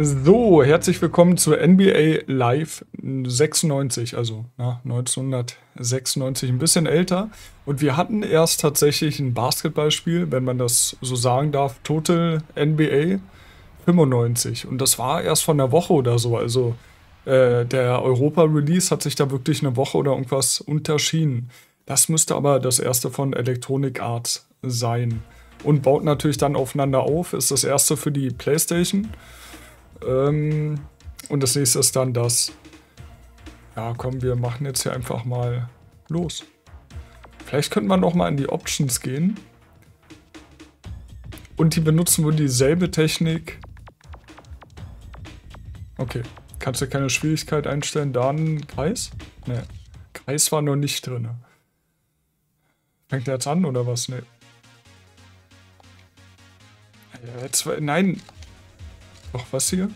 So, herzlich willkommen zu NBA Live 96, also ja, 1996, ein bisschen älter. Und wir hatten erst tatsächlich ein Basketballspiel, wenn man das so sagen darf, Total NBA 95. Und das war erst von einer Woche oder so. Also äh, der Europa-Release hat sich da wirklich eine Woche oder irgendwas unterschieden. Das müsste aber das erste von Electronic Arts sein. Und baut natürlich dann aufeinander auf. Ist das erste für die PlayStation. Ähm, und das nächste ist dann das. Ja, komm, wir machen jetzt hier einfach mal los. Vielleicht könnte man noch mal in die Options gehen. Und die benutzen wohl dieselbe Technik. Okay. Kannst du keine Schwierigkeit einstellen? Dann Kreis? Ne. Kreis war noch nicht drin. Fängt der jetzt an oder was? Ne. Jetzt, nein, Ach, was hier?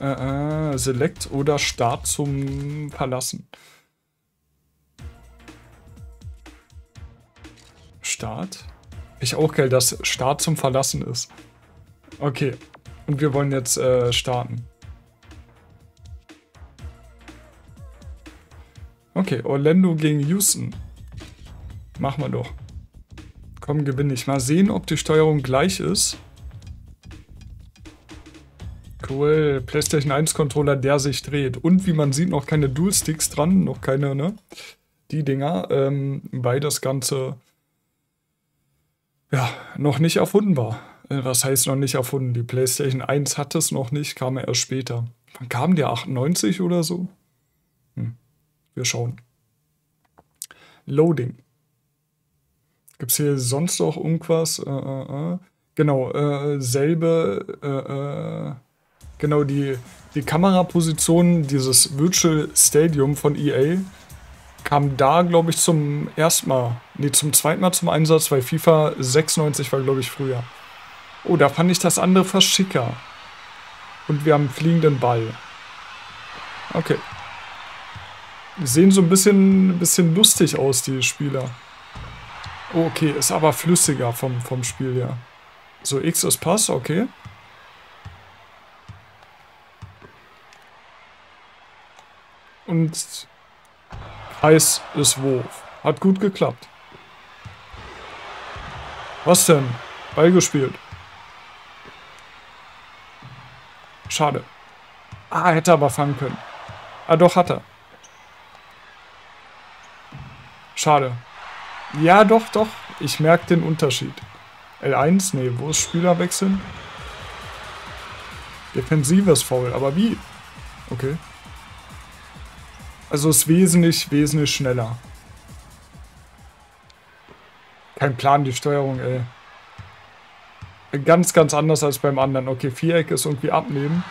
Äh, äh, Select oder Start zum Verlassen. Start? Ich auch geil, dass Start zum Verlassen ist. Okay. Und wir wollen jetzt äh, starten. Okay, Orlando gegen Houston. Machen wir doch. Komm, gewinne ich. Mal sehen, ob die Steuerung gleich ist. Cool. PlayStation 1 Controller, der sich dreht. Und wie man sieht, noch keine Dual-Sticks dran, noch keine, ne? Die Dinger, ähm, weil das Ganze ja, noch nicht erfunden war. Äh, was heißt noch nicht erfunden? Die PlayStation 1 hat es noch nicht, kam erst später. Wann kam der? 98 oder so? Hm. Wir schauen. Loading. Gibt es hier sonst noch irgendwas? Äh, äh, äh. Genau, äh, selbe äh Genau, die, die Kameraposition dieses Virtual Stadium von EA kam da, glaube ich, zum ersten Mal, nee, zum zweiten Mal zum Einsatz, weil FIFA 96 war, glaube ich, früher. Oh, da fand ich das andere fast schicker. Und wir haben einen fliegenden Ball. Okay. Die sehen so ein bisschen, bisschen lustig aus, die Spieler. Oh, okay, ist aber flüssiger vom, vom Spiel her. So, X ist Pass, okay. Und Eis ist Wurf. Hat gut geklappt. Was denn? Ball gespielt. Schade. Ah, hätte aber fangen können. Ah, doch, hat er. Schade. Ja, doch, doch. Ich merke den Unterschied. L1? Nee, wo ist Spieler wechseln? Defensives Foul, aber wie? Okay. Also ist wesentlich, wesentlich schneller. Kein Plan, die Steuerung, ey. Ganz, ganz anders als beim anderen. Okay, Viereck ist irgendwie abnehmen.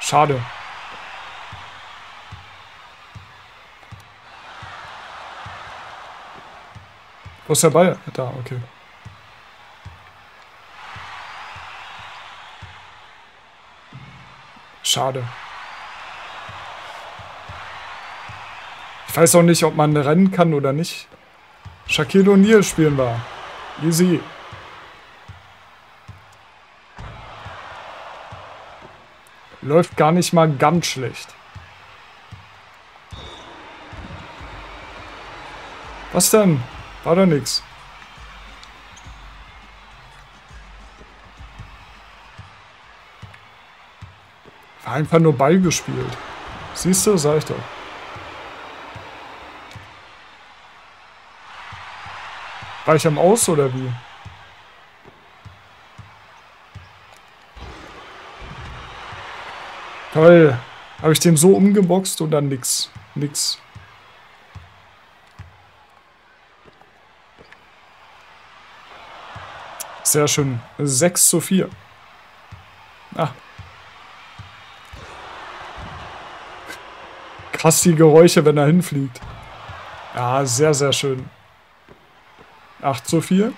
Schade. Wo ist der Ball? Da, okay. Schade. Ich weiß auch nicht, ob man rennen kann oder nicht. Shaquille O'Neal spielen wir. Easy. Läuft gar nicht mal ganz schlecht. Was denn? War doch nix. Einfach nur Ball gespielt. Siehst du, sag ich doch. War ich am Aus oder wie? Toll. Habe ich den so umgeboxt und dann nix. Nix. Sehr schön. 6 zu 4. Ah, Krass die Geräusche, wenn er hinfliegt. Ja, sehr, sehr schön. 8 zu 4.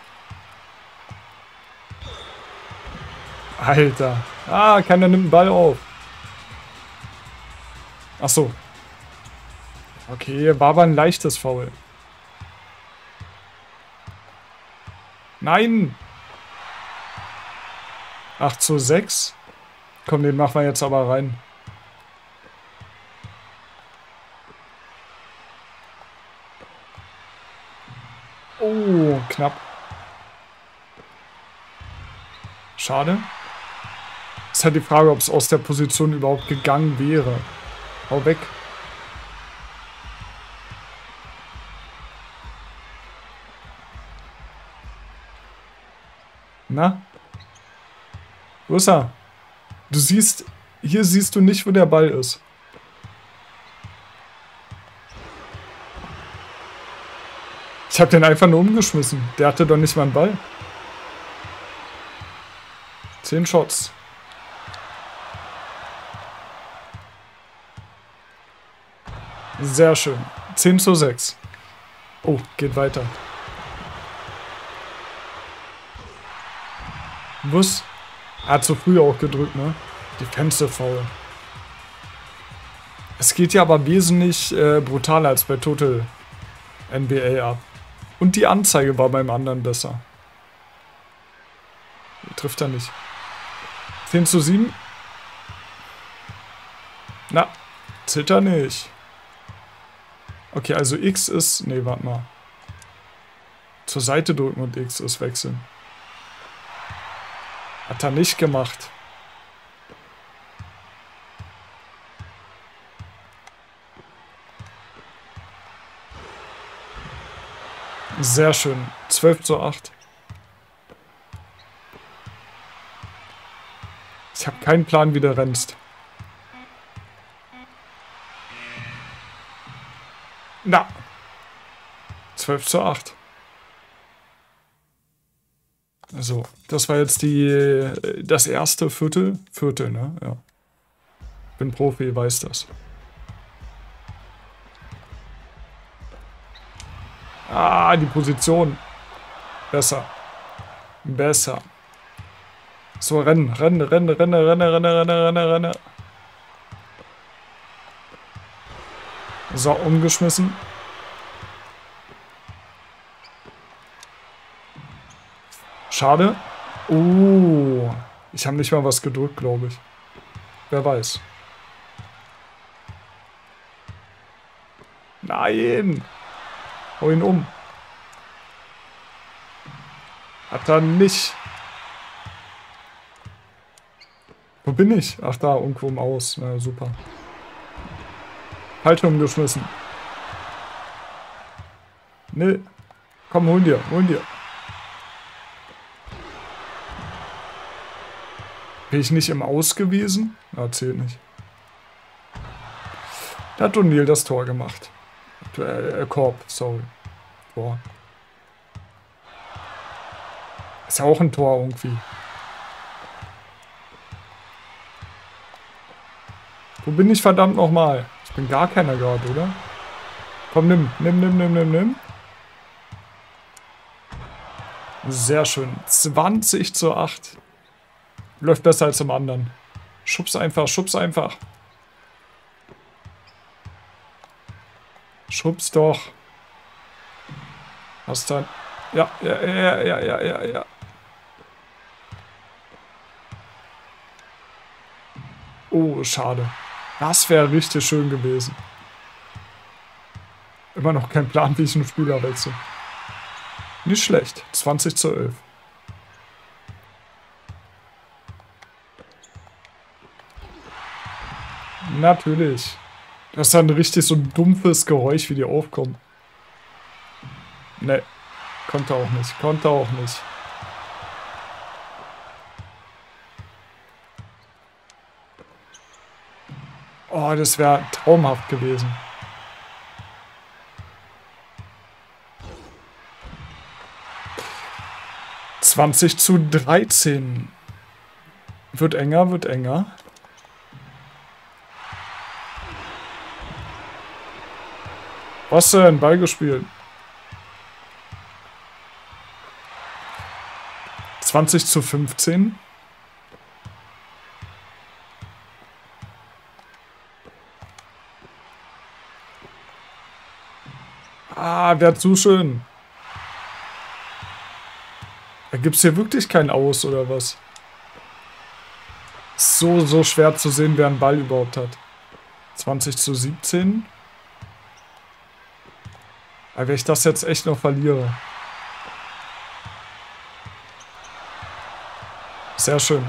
Alter. Ah, keiner nimmt den Ball auf. Ach so. Okay, war aber ein leichtes Foul. Nein! 8 zu 6. Komm, den machen wir jetzt aber rein. Oh, knapp. Schade. Ist halt die Frage, ob es aus der Position überhaupt gegangen wäre. Hau weg. Na? Wo ist er? Du siehst, hier siehst du nicht, wo der Ball ist. Ich habe den einfach nur umgeschmissen. Der hatte doch nicht mal einen Ball. Zehn Shots. Sehr schön. 10 zu 6. Oh, geht weiter. Er hat zu früh auch gedrückt, ne? Defensive Foul. Es geht ja aber wesentlich äh, brutaler als bei Total NBA ab. Und die Anzeige war beim anderen besser. Trifft er nicht. 10 zu 7. Na, zitter nicht. Okay, also X ist... Nee, warte mal. Zur Seite drücken und X ist wechseln. Hat er nicht gemacht. Sehr schön. 12 zu 8. Ich habe keinen Plan, wie du rennst. Na. 12 zu 8. So, das war jetzt die das erste Viertel. Viertel, ne? Ja. Bin Profi, weiß das. Ah, die Position. Besser. Besser. So, rennen, rennen, rennen, rennen, rennen, rennen, rennen, rennen, rennen. So, umgeschmissen. Schade. Uh, ich habe nicht mal was gedrückt, glaube ich. Wer weiß. Nein! Hau ihn um. Hat er nicht. Wo bin ich? Ach da, irgendwo im Aus. Na, super. Halt umgeschmissen. Ne. Komm, hol dir, hol dir. Bin ich nicht im Aus gewesen? Na, zählt nicht. Da hat O'Neill das Tor gemacht. Äh, äh, Korb, sorry. Tor. Ist ja auch ein Tor irgendwie. Wo bin ich verdammt nochmal? Ich bin gar keiner gerade, oder? Komm, nimm, nimm, nimm, nimm, nimm, nimm. Sehr schön. 20 zu 8. Läuft besser als im anderen. Schubs einfach, schubs einfach. Schubs doch. Hast dann. Ja, ja, ja, ja, ja, ja, ja. Oh, schade. Das wäre richtig schön gewesen. Immer noch kein Plan, wie ich einen Spieler wechsle. Nicht schlecht. 20 zu 11. Natürlich. Das ist dann richtig so ein dumpfes Geräusch, wie die aufkommen. Ne, konnte auch nicht, konnte auch nicht. Oh, das wäre traumhaft gewesen. Zwanzig zu dreizehn. Wird enger, wird enger. Was denn? Ball gespielt. 20 zu 15. Ah, wäre zu schön. Da gibt es hier wirklich kein Aus oder was? So, so schwer zu sehen, wer einen Ball überhaupt hat. 20 zu 17. Aber wenn ich das jetzt echt noch verliere. Sehr schön.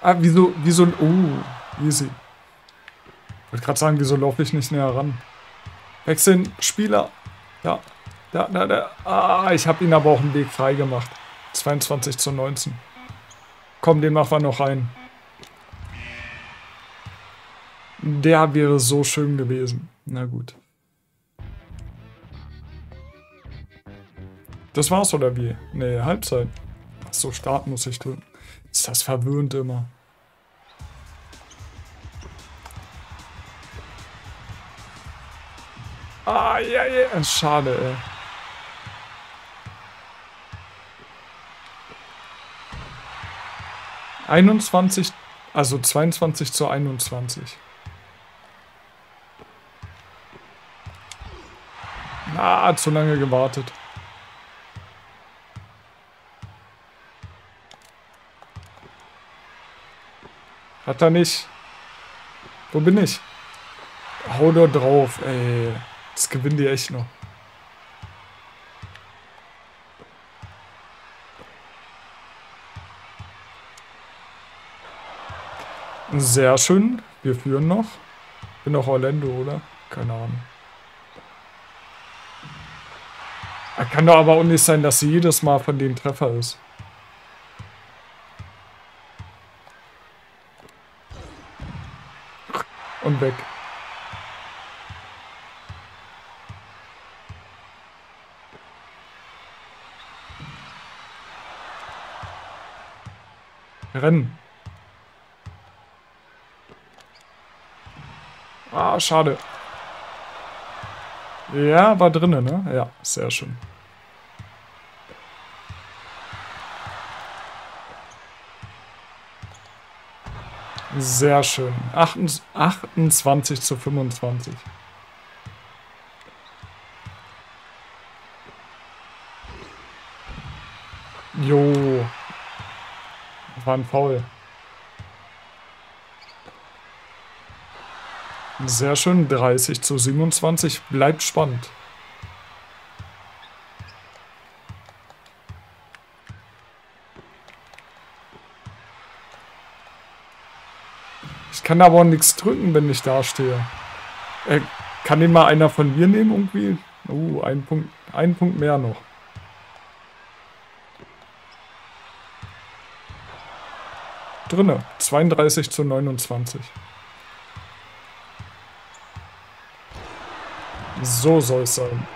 Ah, wieso, wieso, oh, easy. Ich wollte gerade sagen, wieso laufe ich nicht näher ran? Wechseln, Spieler. Ja, da, da, da. Ah, ich habe ihn aber auch einen Weg frei gemacht. 22 zu 19. Komm, den machen wir noch rein. Der wäre so schön gewesen. Na gut. Das war's oder wie? Nee, Halbzeit. Achso, Start muss ich drücken. Ist das verwöhnt immer. Ah, ja, ja. Schade, ey. 21, also 22 zu 21. Ah, zu lange gewartet. Hat er nicht. Wo bin ich? Hau nur drauf, ey. Das gewinnen die echt noch. Sehr schön. Wir führen noch. Bin noch Orlando, oder? Keine Ahnung. Kann doch aber auch nicht sein, dass sie jedes Mal von denen Treffer ist. Und weg. Rennen. Ah, schade. Ja, war drinnen, ne? Ja, sehr schön. Sehr schön. 28 zu 25. Jo. War ein Foul. Sehr schön, 30 zu 27. Bleibt spannend. Kann aber auch nichts drücken, wenn ich da stehe. Äh, kann den mal einer von mir nehmen irgendwie? Oh, ein Punkt, ein Punkt mehr noch. Drinne, 32 zu 29. So soll es sein.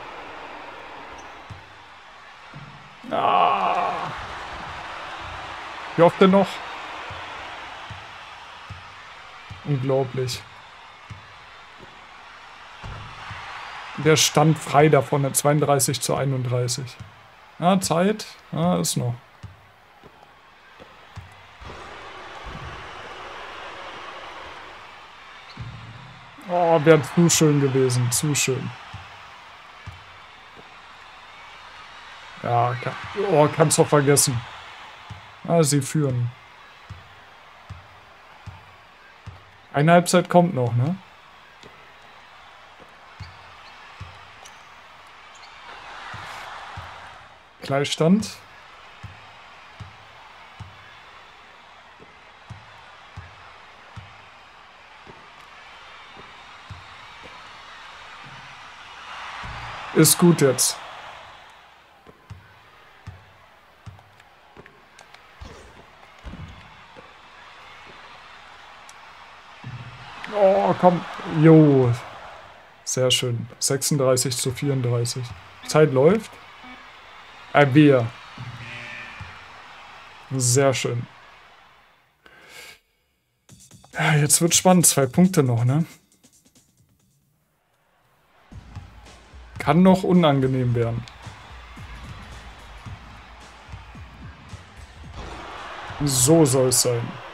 Ah. Wie oft denn noch? Unglaublich. Der stand frei davon, 32 zu 31. Ja, Zeit. Ja, ist noch. Oh, wäre zu schön gewesen. Zu schön. Ja, kann, oh, kannst doch vergessen. Ah, sie führen. Eine Halbzeit kommt noch, ne? Gleichstand. Ist gut jetzt. Komm. Jo. Sehr schön. 36 zu 34. Zeit läuft. Äh, wir. Sehr schön. Ja, jetzt wird spannend. Zwei Punkte noch, ne? Kann noch unangenehm werden. So soll es sein.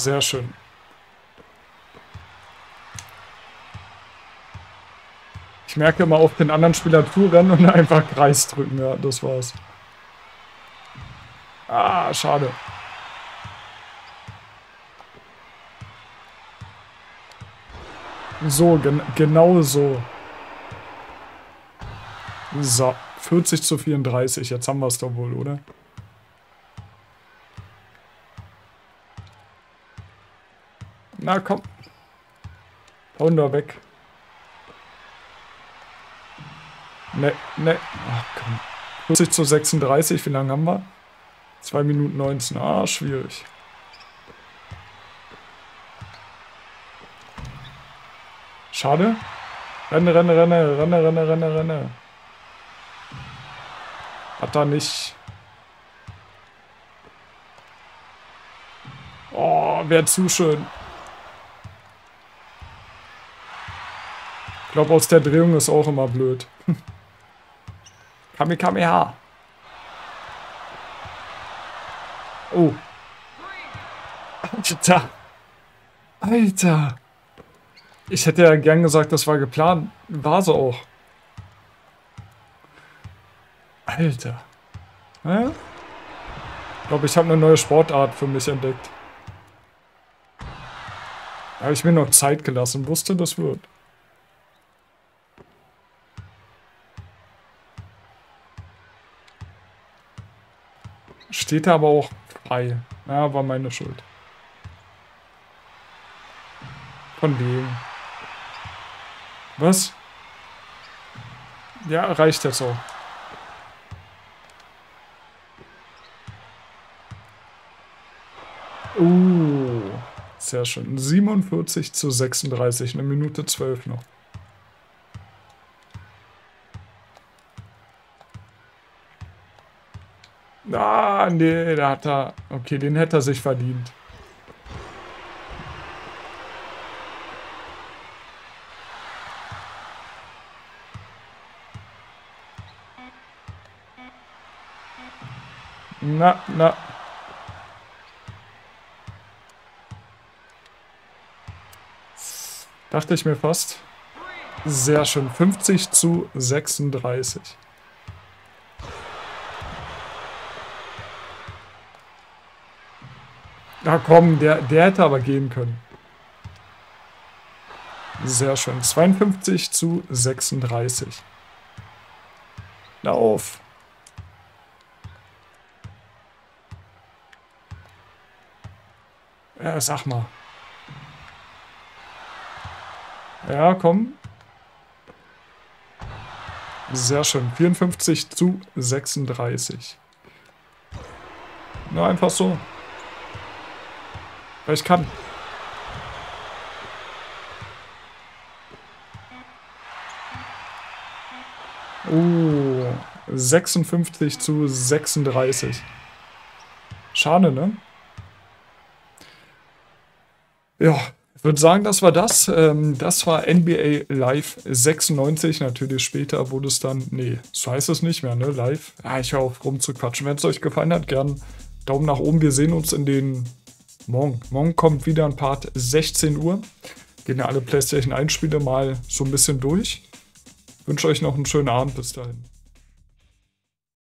Sehr schön. Ich merke immer auf den anderen Spieler zurennen und einfach Kreis drücken. Ja, das war's. Ah, schade. So, gen genau so. So, 40 zu 34. Jetzt haben wir es doch wohl, oder? Na komm. Da weg. Ne, ne. Ach komm. 40 zu 36, wie lange haben wir? 2 Minuten 19. Ah, schwierig. Schade. Renne, renne, renne, renne, renne, renne, renne. Hat er nicht. Oh, wäre zu schön. Glaube, aus der Drehung ist auch immer blöd. Kamikameha. Oh. Alter. Alter. Ich hätte ja gern gesagt, das war geplant. War so auch. Alter. Ja? Ich glaube, ich habe eine neue Sportart für mich entdeckt. Da habe ich mir noch Zeit gelassen. Wusste, das wird. Steht da aber auch frei. Ja, war meine Schuld. Von wem? Was? Ja, reicht jetzt auch. Uh, sehr schön. 47 zu 36, eine Minute 12 noch. Ah, nee, da hat er... Okay, den hätte er sich verdient. Na, na. Dachte ich mir fast. Sehr schön. 50 zu 36. Na komm, der, der hätte aber gehen können. Sehr schön. 52 zu 36. Lauf. Ja, sag mal. Ja, komm. Sehr schön. 54 zu 36. Nur einfach so. Weil ich kann. Uh, 56 zu 36. Schade, ne? Ja, ich würde sagen, das war das. Ähm, das war NBA Live 96. Natürlich später wurde es dann, nee, so heißt es nicht mehr, ne? Live. Ja, ich höre auf rumzuquatschen. Wenn es euch gefallen hat, gern Daumen nach oben. Wir sehen uns in den morgen. Morgen kommt wieder ein Part 16 Uhr. Gehen ja alle PlayStation 1 Spiele mal so ein bisschen durch. Wünsche euch noch einen schönen Abend. Bis dahin.